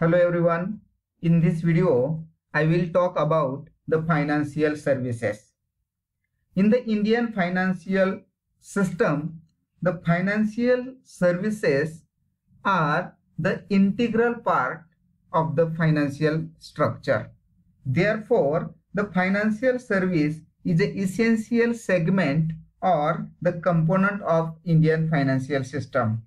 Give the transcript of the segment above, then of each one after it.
Hello everyone. In this video, I will talk about the financial services. In the Indian financial system, the financial services are the integral part of the financial structure. Therefore, the financial service is an essential segment or the component of Indian financial system.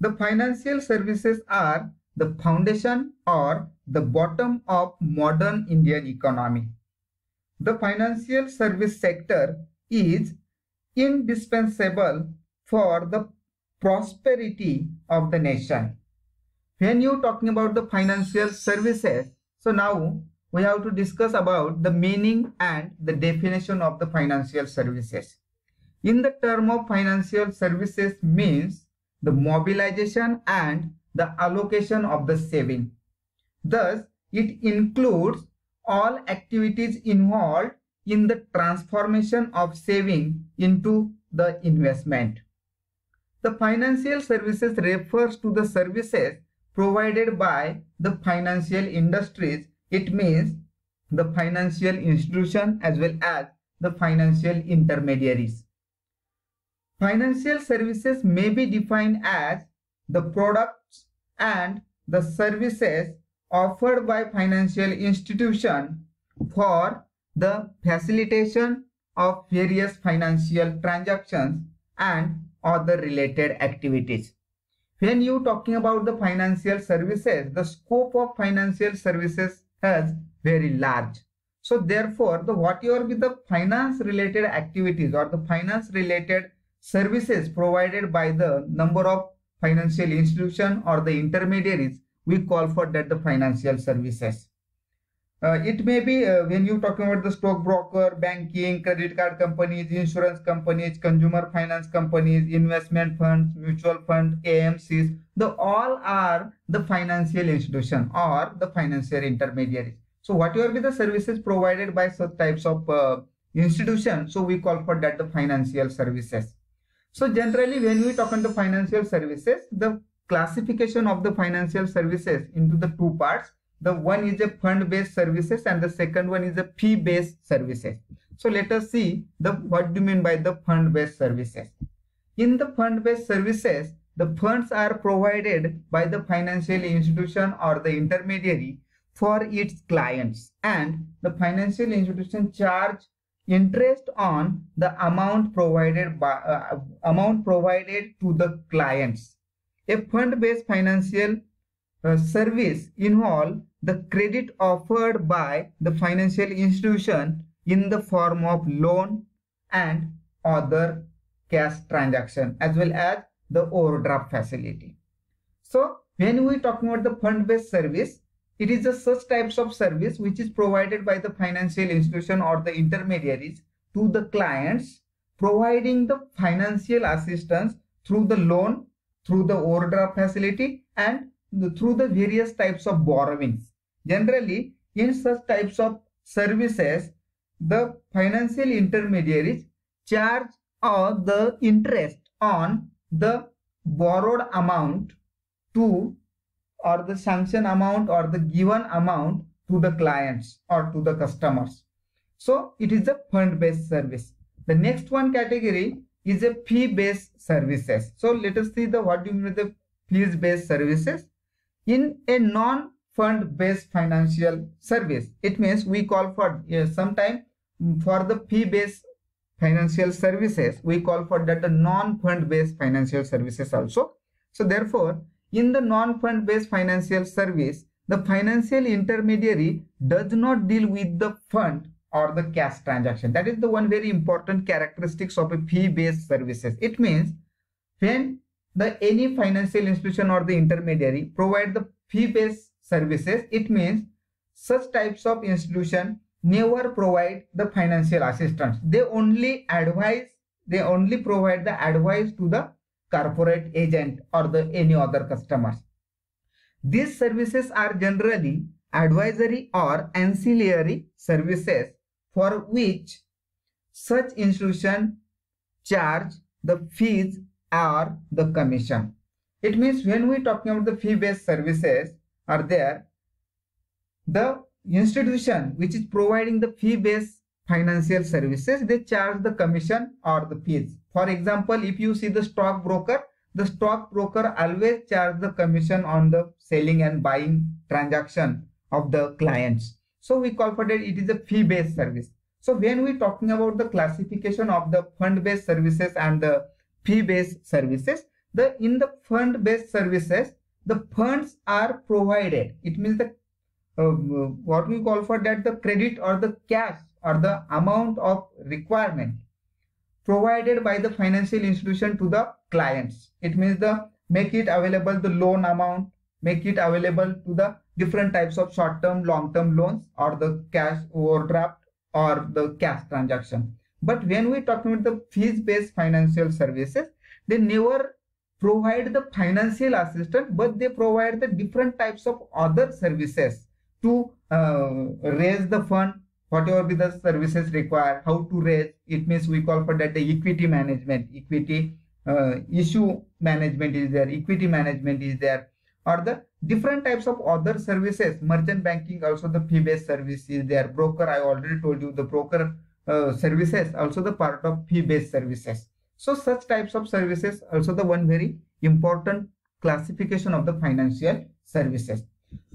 The financial services are the foundation or the bottom of modern Indian economy. The financial service sector is indispensable for the prosperity of the nation. When you talking about the financial services, so now we have to discuss about the meaning and the definition of the financial services. In the term of financial services means the mobilization and the allocation of the saving. Thus, it includes all activities involved in the transformation of saving into the investment. The financial services refers to the services provided by the financial industries. It means the financial institution as well as the financial intermediaries. Financial services may be defined as the products and the services offered by financial institution for the facilitation of various financial transactions and other related activities. When you talking about the financial services, the scope of financial services is very large. So therefore, the whatever be the finance related activities or the finance related services provided by the number of financial institution or the intermediaries, we call for that the financial services. Uh, it may be uh, when you're talking about the stockbroker, banking, credit card companies, insurance companies, consumer finance companies, investment funds, mutual fund, AMCs, the all are the financial institution or the financial intermediaries. So whatever be the services provided by such types of uh, institution, so we call for that the financial services. So generally when we talk about the financial services, the classification of the financial services into the two parts the one is a fund based services and the second one is a fee based services. So let us see the what do you mean by the fund based services? In the fund based services the funds are provided by the financial institution or the intermediary for its clients and the financial institution charge interest on the amount provided by uh, amount provided to the clients a fund based financial uh, service involve the credit offered by the financial institution in the form of loan and other cash transaction as well as the overdraft facility. So when we talk about the fund-based service, it is a such types of service which is provided by the financial institution or the intermediaries to the clients providing the financial assistance through the loan, through the overdraft facility and the, through the various types of borrowings. Generally, in such types of services, the financial intermediaries charge uh, the interest on the borrowed amount to or the sanction amount or the given amount to the clients or to the customers. So it is a fund based service. The next one category is a fee based services. So let us see the what do you mean the fees based services in a non-fund based financial service. It means we call for uh, sometime for the fee based financial services, we call for that the non-fund based financial services also. So therefore, in the non-fund based financial service, the financial intermediary does not deal with the fund or the cash transaction. That is the one very important characteristics of a fee based services. It means when the any financial institution or the intermediary provide the fee-based services, it means such types of institution never provide the financial assistance. They only advise, they only provide the advice to the corporate agent or the any other customers. These services are generally advisory or ancillary services for which such institution charge the fees or the commission. It means when we talking about the fee-based services, are there, the institution which is providing the fee-based financial services, they charge the commission or the fees. For example, if you see the stock broker, the stock broker always charge the commission on the selling and buying transaction of the clients. So we call for that it is a fee-based service. So when we talking about the classification of the fund-based services and the fee-based services, the in the fund-based services, the funds are provided. It means the uh, what we call for that the credit or the cash or the amount of requirement provided by the financial institution to the clients. It means the make it available the loan amount, make it available to the different types of short-term, long-term loans or the cash overdraft or the cash transaction. But when we talk about the fees-based financial services, they never provide the financial assistance, but they provide the different types of other services to uh, raise the fund, whatever be the services required, how to raise. It means we call for that the equity management, equity uh, issue management is there, equity management is there, or the different types of other services. Merchant banking also the fee-based service is there. Broker, I already told you the broker uh, services also the part of fee-based services. So such types of services also the one very important classification of the financial services.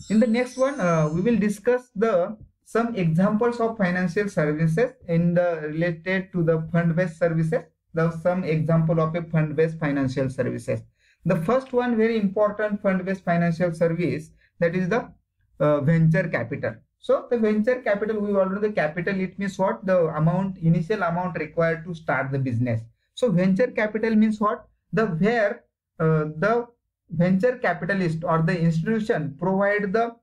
In the next one, uh, we will discuss the some examples of financial services in the related to the fund-based services. The some example of a fund-based financial services. The first one very important fund-based financial service that is the uh, venture capital. So the venture capital, we already the capital, it means what? The amount, initial amount required to start the business. So venture capital means what? The where uh, the venture capitalist or the institution provide the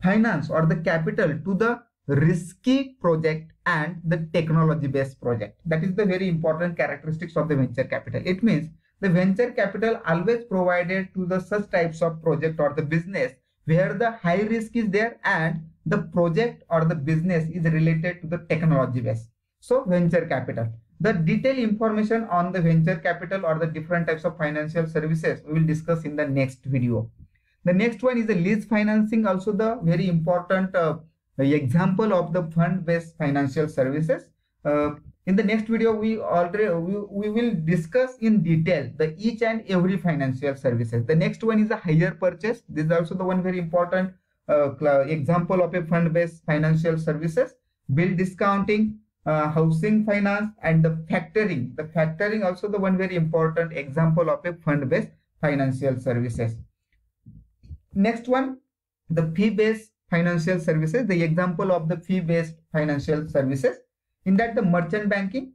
finance or the capital to the risky project and the technology based project. That is the very important characteristics of the venture capital. It means the venture capital always provided to the such types of project or the business where the high risk is there and the project or the business is related to the technology base. So venture capital. The detailed information on the venture capital or the different types of financial services we will discuss in the next video. The next one is the lease financing also the very important uh, example of the fund based financial services. Uh, in the next video we already we, we will discuss in detail the each and every financial services. The next one is a hire purchase. This is also the one very important uh, example of a fund based financial services. Bill discounting uh, housing finance and the factoring. The factoring also the one very important example of a fund based financial services. Next one the fee based financial services the example of the fee based financial services. In that the merchant banking.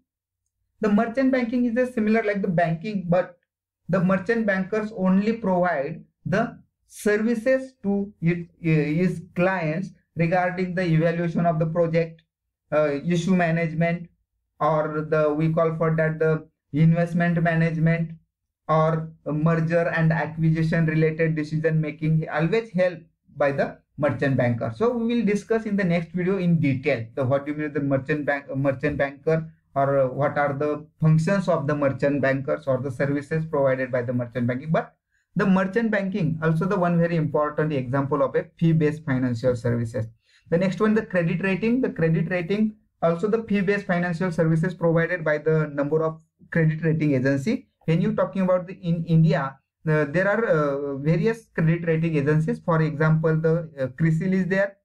The merchant banking is a similar like the banking but the merchant bankers only provide the services to it, his clients regarding the evaluation of the project uh, issue management or the we call for that the investment management or merger and acquisition related decision making always help by the merchant banker. So we will discuss in the next video in detail the what you mean the merchant bank merchant banker or uh, what are the functions of the merchant bankers or the services provided by the merchant banking. But the merchant banking also the one very important example of a fee-based financial services. The next one the credit rating. The credit rating also the fee-based financial services provided by the number of credit rating agency. When you talking about the in India uh, there are uh, various credit rating agencies. For example, the uh, CRISIL is there,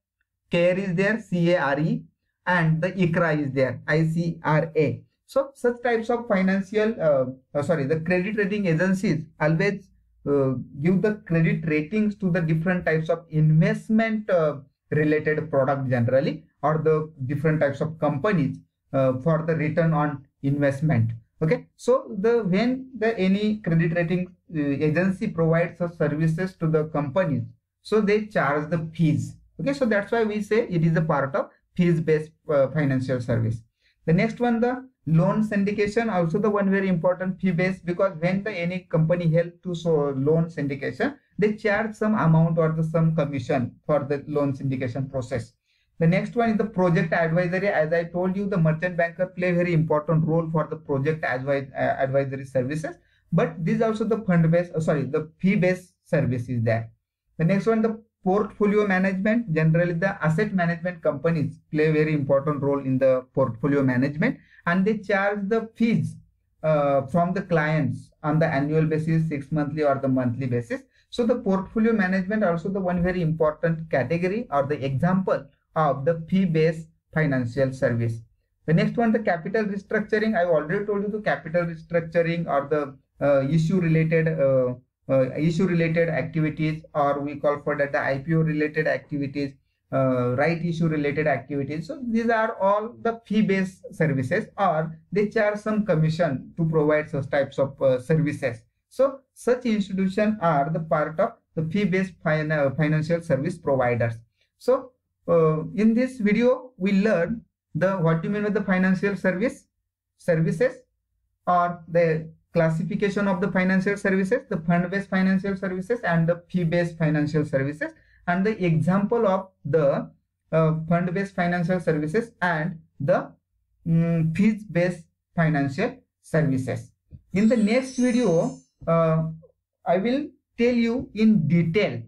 CARE is there, C-A-R-E, and the ICRA is there, I-C-R-A. So such types of financial, uh, uh, sorry, the credit rating agencies always uh, give the credit ratings to the different types of investment related product generally or the different types of companies for the return on investment okay so the when the any credit rating uh, agency provides the services to the companies so they charge the fees. Okay so that's why we say it is a part of fees based uh, financial service. The next one the loan syndication also the one very important fee based because when the any company help to so loan syndication they charge some amount or the some commission for the loan syndication process the next one is the project advisory. As I told you, the merchant banker play very important role for the project advi uh, advisory services. But this also the fund based, uh, sorry, the fee based service is there. The next one, the portfolio management. Generally, the asset management companies play very important role in the portfolio management and they charge the fees uh, from the clients on the annual basis, six monthly or the monthly basis. So the portfolio management also the one very important category or the example of the fee-based financial service. The next one, the capital restructuring. I've already told you the capital restructuring or the uh, issue related uh, uh, issue related activities or we call for that the IPO related activities uh, right issue related activities so these are all the fee based services or they charge some commission to provide such types of uh, services so such institutions are the part of the fee based fin financial service providers so uh, in this video we learn the what do you mean by the financial service services or the classification of the financial services, the fund-based financial services and the fee-based financial services and the example of the uh, fund-based financial services and the um, fees-based financial services. In the next video, uh, I will tell you in detail